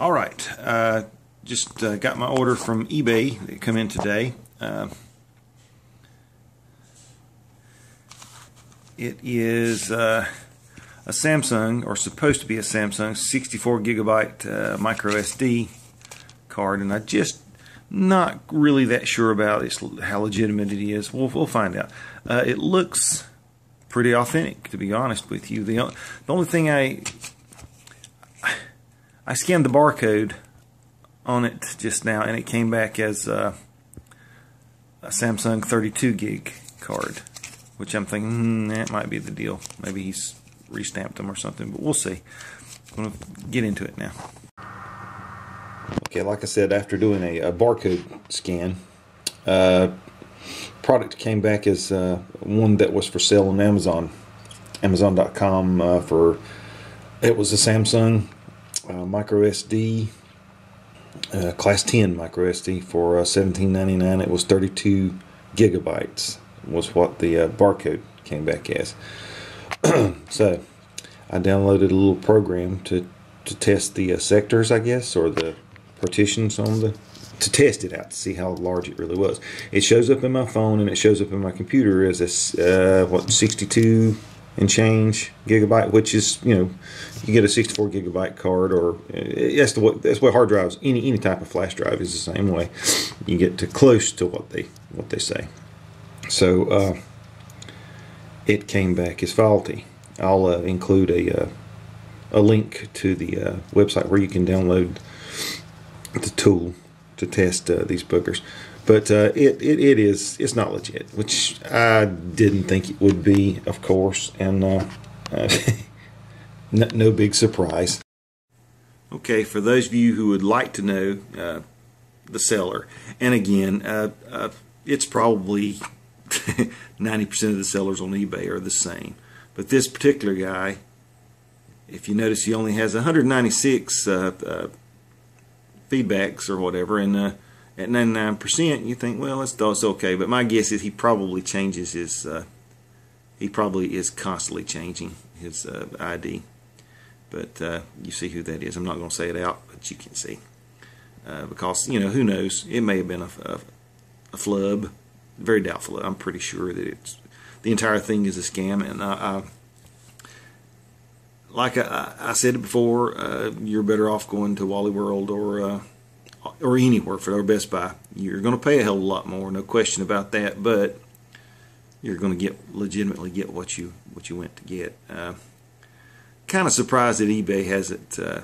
All right, uh, just uh, got my order from eBay. that come in today. Uh, it is uh, a Samsung, or supposed to be a Samsung, 64 gigabyte uh, micro SD card, and I just not really that sure about it's, how legitimate it is. We'll, we'll find out. Uh, it looks pretty authentic, to be honest with you. The, the only thing I I scanned the barcode on it just now, and it came back as uh, a Samsung 32 gig card, which I'm thinking hmm, that might be the deal. Maybe he's restamped them or something, but we'll see. I'm to get into it now. Okay, like I said, after doing a, a barcode scan, uh, product came back as uh, one that was for sale on Amazon, Amazon.com uh, for it was a Samsung uh, micro SD, uh, class 10 micro SD for uh, 17.99. It was 32 gigabytes was what the uh, barcode came back as. so I downloaded a little program to to test the uh, sectors, I guess, or the partitions on the to test it out to see how large it really was. It shows up in my phone and it shows up in my computer as a uh, what 62 and change gigabyte, which is you know you get a 64 gigabyte card, or uh, that's the that's what hard drives any any type of flash drive is the same way. You get to close to what they what they say. So uh, it came back as faulty. I'll uh, include a uh, a link to the uh, website where you can download the tool to test uh, these boogers but uh, it, it, it is it's not legit, which I didn't think it would be, of course, and uh, no, no, big surprise. Okay, for those of you who would like to know uh, the seller, and again, uh, uh, it's probably 90% of the sellers on eBay are the same, but this particular guy, if you notice, he only has 196 uh, feedbacks or whatever, and at 99%, you think, well, it's, it's okay. But my guess is he probably changes his, uh, he probably is constantly changing his uh, ID. But uh, you see who that is. I'm not going to say it out, but you can see. Uh, because, you know, who knows? It may have been a, a, a, flub. Very doubtful. I'm pretty sure that it's the entire thing is a scam. And I, I like I, I, said before, uh, you're better off going to Wally World or uh, or anywhere for our Best Buy. You're going to pay a hell of a lot more, no question about that. But you're going to get legitimately get what you what you went to get. Uh, kind of surprised that eBay has it. Uh,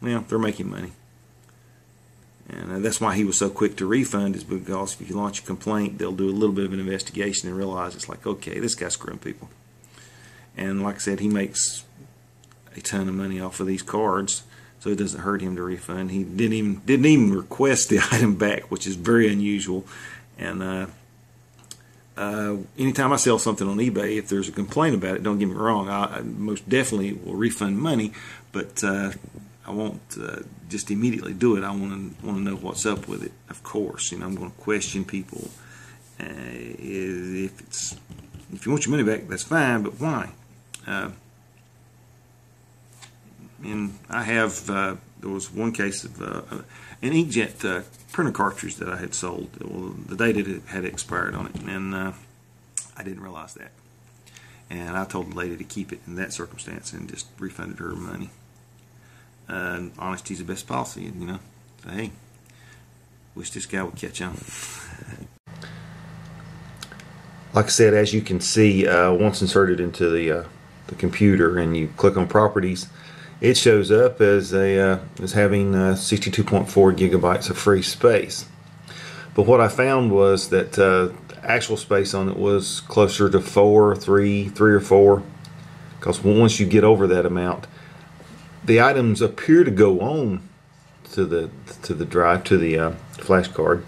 well, they're making money, and uh, that's why he was so quick to refund. Is because if you launch a complaint, they'll do a little bit of an investigation and realize it's like, okay, this guy's screwing people. And like I said, he makes a ton of money off of these cards so it doesn't hurt him to refund. He didn't even didn't even request the item back, which is very unusual. And uh, uh, anytime I sell something on eBay, if there's a complaint about it, don't get me wrong, I, I most definitely will refund money, but uh, I won't uh, just immediately do it. I want to want to know what's up with it. Of course, you know I'm going to question people. Uh, if it's if you want your money back, that's fine, but why? Uh, and I have uh, there was one case of uh, an inkjet uh, printer cartridge that I had sold. Well, the date it had expired on it, and uh, I didn't realize that. And I told the lady to keep it in that circumstance and just refunded her money. Uh, honesty's the best policy, you know. So, hey, wish this guy would catch on. like I said, as you can see, uh, once inserted into the uh, the computer and you click on properties, it shows up as a uh, as having uh, 62.4 gigabytes of free space. But what I found was that uh, actual space on it was closer to four, three, three or four. Because once you get over that amount, the items appear to go on to the to the drive to the uh, flash card.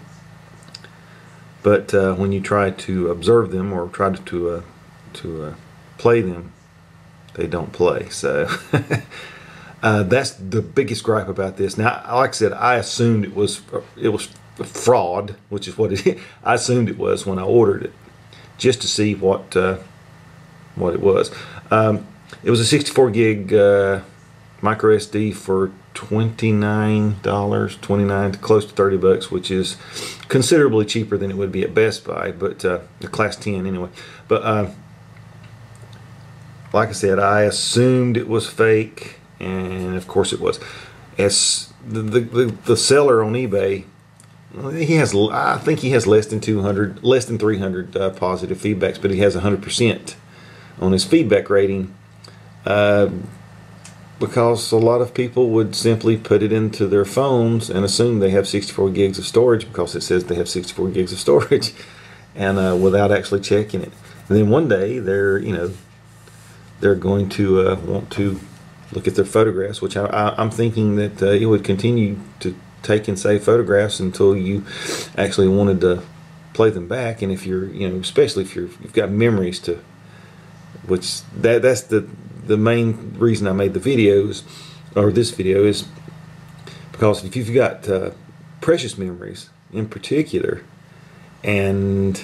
But uh, when you try to observe them or try to to, uh, to play them, they don't play. So. Uh, that's the biggest gripe about this. Now, like I said, I assumed it was it was fraud, which is what. I assumed it was when I ordered it, just to see what uh, what it was. Um, it was a 64 gig uh, micro SD for $29, 29 close to 30 bucks, which is considerably cheaper than it would be at Best Buy, but uh, the class 10 anyway. But uh, like I said, I assumed it was fake, and of course it was. As the, the, the, seller on eBay, he has, I think he has less than 200, less than 300 uh, positive feedbacks, but he has 100% on his feedback rating. Uh, because a lot of people would simply put it into their phones and assume they have 64 gigs of storage because it says they have 64 gigs of storage and uh, without actually checking it and then one day they're you know they're going to uh, want to look at their photographs which I, am thinking that uh, it would continue to take and save photographs until you actually wanted to play them back. And if you're you know especially if you're you've got memories to which that that's the the main reason I made the videos or this video is because if you've got uh, precious memories in particular and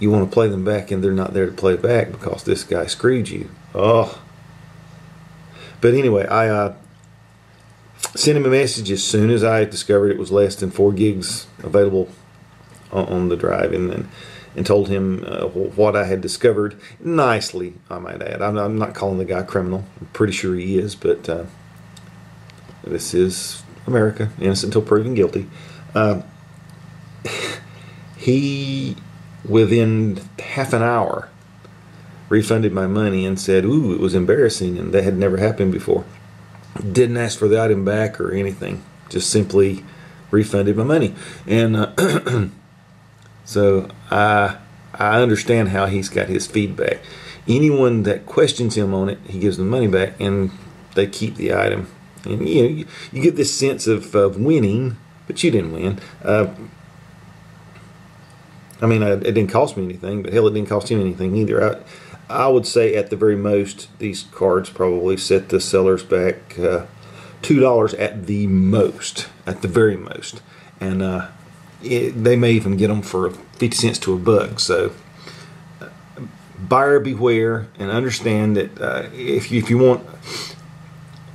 you want to play them back and they're not there to play back because this guy screwed you oh but anyway I uh, sent him a message as soon as I discovered it was less than four gigs available on, on the drive and then and told him uh, what I had discovered nicely, I might add. I'm, I'm, not calling the guy criminal. I'm pretty sure he is, but uh, this is America, innocent until proven guilty. Uh, he, within half an hour, refunded my money and said, "Ooh, it was embarrassing, and that had never happened before." Didn't ask for the item back or anything. Just simply refunded my money, and. Uh, So I I understand how he's got his feedback. Anyone that questions him on it, he gives them money back, and they keep the item. And you know, you, you get this sense of, of winning, but you didn't win. Uh, I mean, it didn't cost me anything, but hell, it didn't cost him anything either. I, I would say at the very most, these cards probably set the sellers back uh, two dollars at the most, at the very most, and uh, it, they may even get them for 50 cents to a buck. So uh, buyer beware and understand that uh, if, you, if you want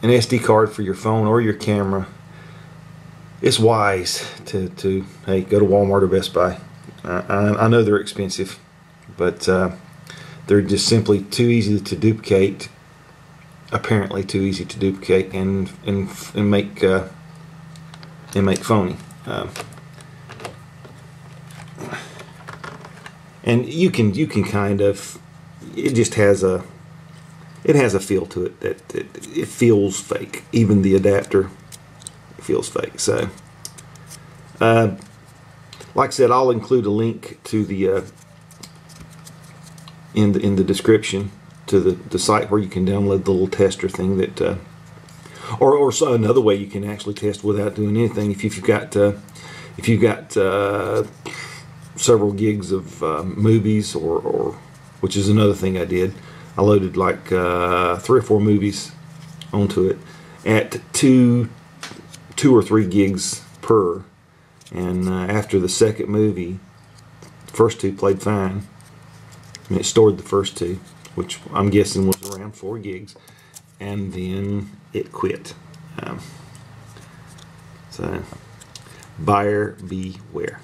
an SD card for your phone or your camera, it's wise to, to hey go to Walmart or Best Buy. I, I know they're expensive, but uh, they're just simply too easy to duplicate. Apparently, too easy to duplicate and and and make uh, and make phony. Uh, and you can you can kind of it just has a it has a feel to it that, that it feels fake even the adapter feels fake so uh, like I said I'll include a link to the uh, in the in the description to the, the site where you can download the little tester thing that uh, or, or so another way you can actually test without doing anything if you've got uh, if you've got uh, several gigs of uh, movies, or, or, which is another thing I did. I loaded like uh, three or four movies onto it at two, two or three gigs per. And uh, after the second movie, first two played fine. It stored the first two, which I'm guessing was around four gigs, and then it quit. Um, so, buyer beware.